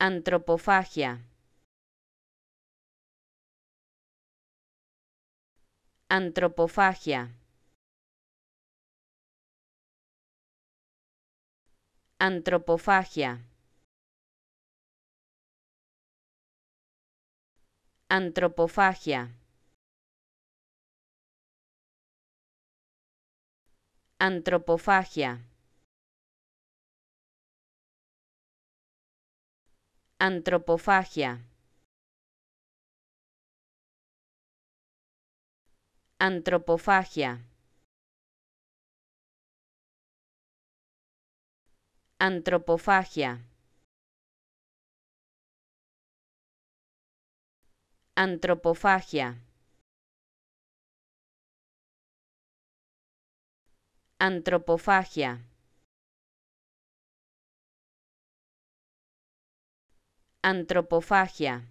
Antropofagia. Antropofagia. Antropofagia. Antropofagia. Antropofagia. Antropofagia. Antropofagia. Antropofagia. Antropofagia. Antropofagia. Antropofagia.